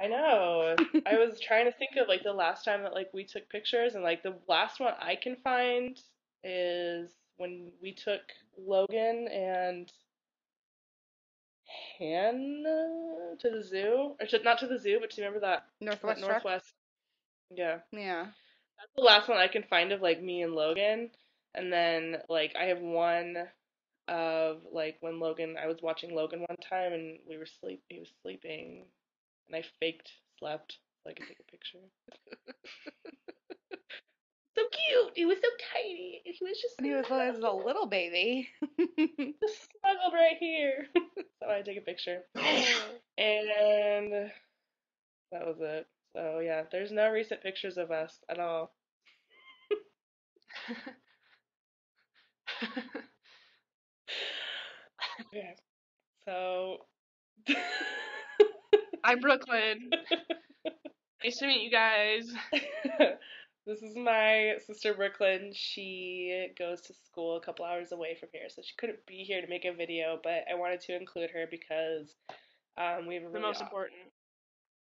I know. I was trying to think of like the last time that like we took pictures, and like the last one I can find is when we took Logan and Hannah to the zoo, or to, not to the zoo, but do you remember that Northwest. that? Northwest? Yeah, Yeah. that's the last one I can find of like me and Logan, and then like I have one of like when Logan I was watching Logan one time and we were sleep he was sleeping and I faked slept so I could take a picture. so cute. He was so tiny. He was just And he was, he was a little baby. just snuggled right here. so I take a picture. And that was it. So yeah, there's no recent pictures of us at all. Okay. So I'm Brooklyn. Nice to meet you guys. this is my sister Brooklyn. She goes to school a couple hours away from here, so she couldn't be here to make a video, but I wanted to include her because um, we have a The most aw- important.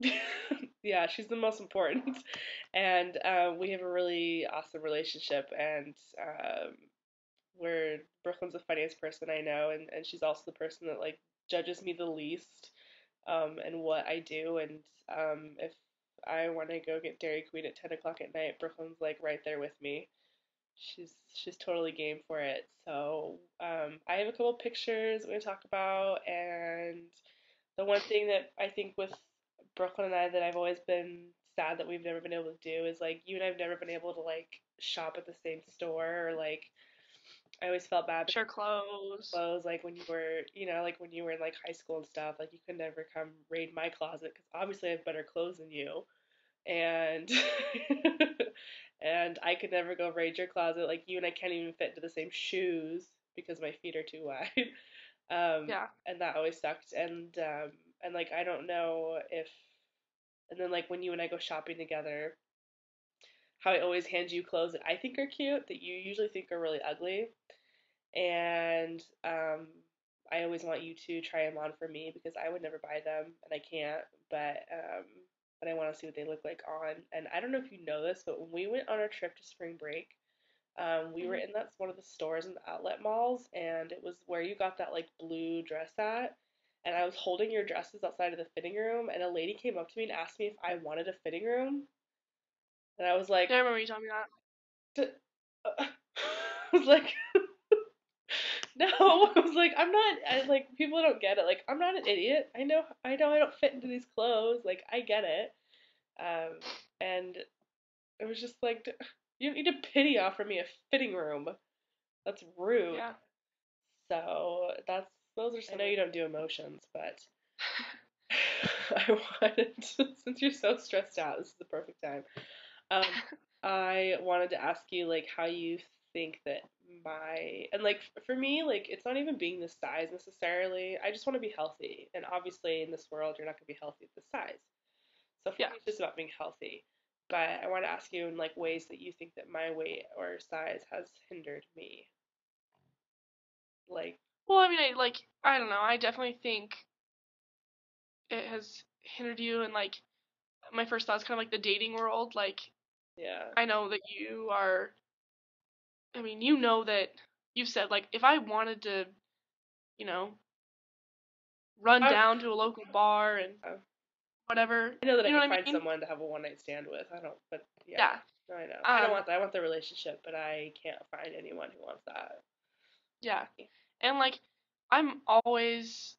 yeah, she's the most important, and uh, we have a really awesome relationship, and um, we're Brooklyn's the funniest person I know, and, and she's also the person that like judges me the least, um, and what I do, and um, if I want to go get Dairy Queen at ten o'clock at night, Brooklyn's like right there with me. She's she's totally game for it. So um, I have a couple pictures we're gonna talk about, and the one thing that I think with Brooklyn and I that I've always been sad that we've never been able to do is like you and I've never been able to like shop at the same store or like I always felt bad Share clothes. clothes like when you were you know like when you were in like high school and stuff like you could never come raid my closet because obviously I have better clothes than you and and I could never go raid your closet like you and I can't even fit into the same shoes because my feet are too wide um Yeah. and that always sucked and um and like I don't know if and then like when you and I go shopping together how I always hand you clothes that I think are cute that you usually think are really ugly and um I always want you to try them on for me because I would never buy them and I can't but um but I want to see what they look like on and I don't know if you know this but when we went on our trip to spring break um, we were Mhm. in that's one of the stores in the outlet malls, and it was where you got that like blue dress at. And I was holding your dresses outside of the fitting room, and a lady came up to me and asked me if I wanted a fitting room. And I was like, I remember you telling me that. I was like, no, I was like, I'm not. I like people don't get it. Like I'm not an idiot. I know. I know. I don't fit into these clothes. Like I get it. Um, and it was just like, you don't need to pity offer me a fitting room. That's rude. Yeah. So that's those are. I know you don't do emotions, but I wanted to, since you're so stressed out, this is the perfect time. Um, I wanted to ask you like how you think that mm. my and like for me like it's not even being the size necessarily. I just want to be healthy, and obviously in this world you're not gonna be healthy at this size. So for Yeah. me it's just about being healthy. But I want to ask you in like ways that you think that my weight or size has hindered me. Like Well, I mean, I like I don't know. I definitely think it has hindered you, and like my first thought is kind of like the dating world. Like yeah. I know that you are. I mean, you know that you've said like if I wanted to, you know, run I- down to a local bar and whatever. I know that You know I can find mean? someone to have a one night stand with. I don't, but yeah, Yeah. I know. I don't Um, want that. I want the relationship, but I can't find anyone who wants that. Yeah. And like I'm always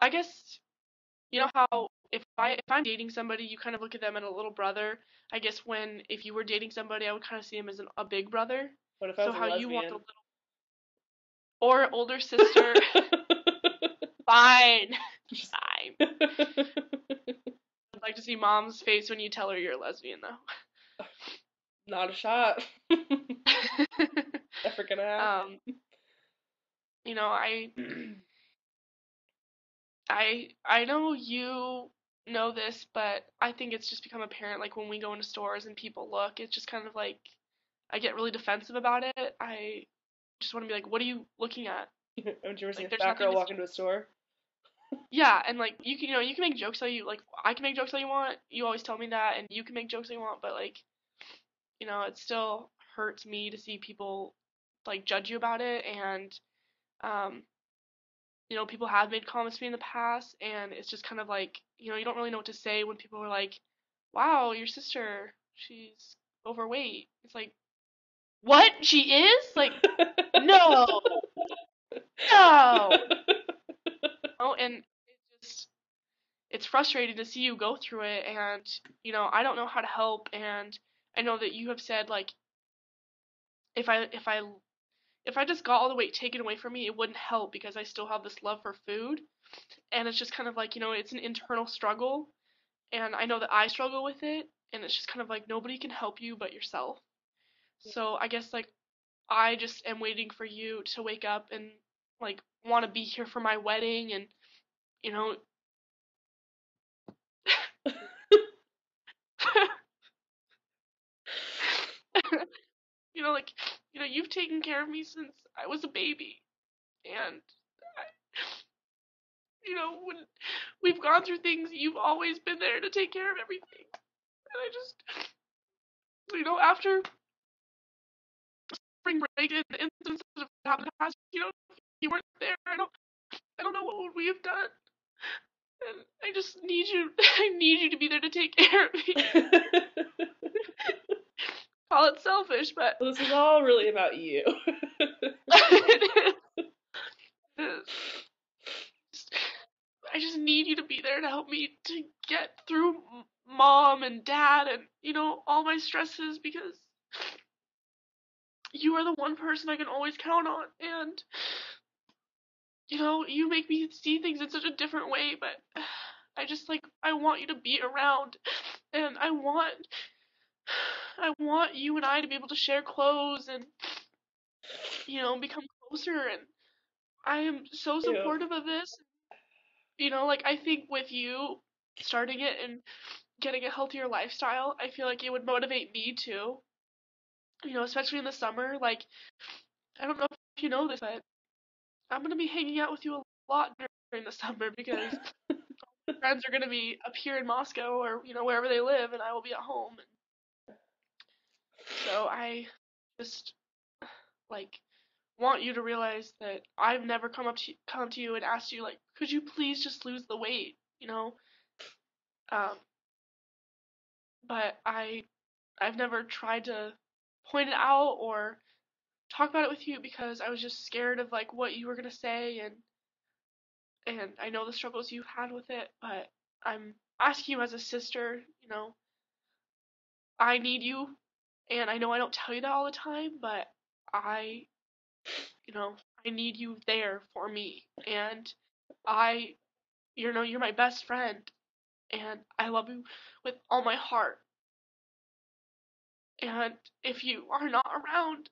I guess you know how if I if I'm dating somebody you kind of look at them as a little brother. I guess when if you were dating somebody I would kind of see him as an, a big brother. What if I So was a how lesbian? you want a little or older sister. Fine. Fine. I'd like to see mom's face when you tell her you're a lesbian though. Not a shot. Never gonna happen. um you know, I I I know you know this, but I think it's just become apparent like when we go into stores and people look, it's just kind of like I get really defensive about it. I just want to be like, what are you looking at? Haven't you ever like, a fat girl walk into a store? yeah, and like you can you know you can make jokes all you like I can make jokes all you want. You always tell me that, and you can make jokes all you want, but like, you know, it still hurts me to see people like judge you about it, and um, you know, people have made comments to me in the past, and it's just kind of like you know you don't really know what to say when people are like, "Wow, your sister, she's overweight." It's like, what? She is? Like, no, no. Oh, and it's just it's frustrating to see you go through it and you know i don't know how to help and i know that you have said like if i if i if i just got all the weight taken away from me it wouldn't help because i still have this love for food and it's just kind of like you know it's an internal struggle and i know that i struggle with it and it's just kind of like nobody can help you but yourself so i guess like i just am waiting for you to wake up and like want to be here for my wedding and you know you know like you know you've taken care of me since I was a baby and I, you know when we've gone through things you've always been there to take care of everything. And I just you know after spring break and incidents that have happened in the past you know you weren't there. I don't I don't know what would we have done. And I just need you I need you to be there to take care of me. Call it selfish but this is all really about you. I just need you to be there to help me to get through mom and dad and you know all my stresses because you are the one person I can always count on and you know you make me see things in such a different way but I just like I want you to be around and I want I want you and I to be able to share clothes and you know become closer and I am so Yeah. supportive of this. You know, like I think with you starting it and getting a healthier lifestyle, I feel like it would motivate me too. You know, especially in the summer. Like I don't know if you know this, but I'm gonna be hanging out with you a lot during the summer because my friends are gonna be up here in Moscow or you know wherever they live, and I will be at home. So I just like want you to realize that I've never come up to come to you and asked you like, could you please just lose the weight, you know? Um, but I I've never tried to point it out or talk about it with you because I was just scared of like what you were gonna say and and I know the struggles you've had with it, but I'm asking you as a sister, you know, I need you and I know I don't tell you that all the time, but I you know, I need you there for me and I you know, you're my best friend and I love you with all my heart. And if you are not around,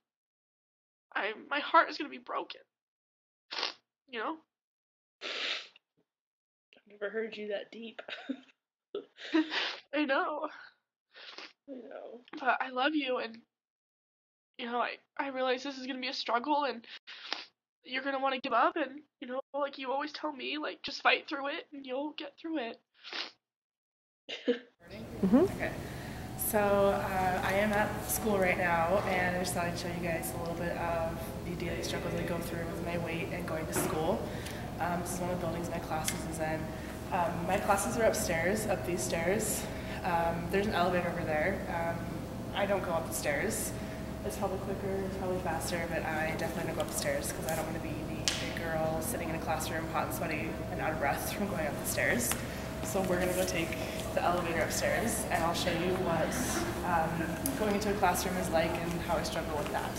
I my heart is gonna be broken. You know? I've never heard you that deep. I know. I know. But I love you and you know, I, I realize this is gonna be a struggle and you're gonna wanna give up and you know, like you always tell me, like just fight through it and you'll get through it. Mm-hmm. Okay. So uh, I am at school right now, and I just thought I'd show you guys a little bit of the daily struggles I go through with my weight and going to school. Um, this is one of the buildings my classes is in. Um, my classes are upstairs, up these stairs. Um, there's an elevator over there. Um, I don't go up the stairs. It's probably quicker, it's probably faster, but I definitely don't go up the stairs because I don't want to be the big girl sitting in a classroom, hot and sweaty and out of breath from going up the stairs. So we're gonna go take the elevator upstairs, and I'll show you what um, going into a classroom is like and how I struggle with that.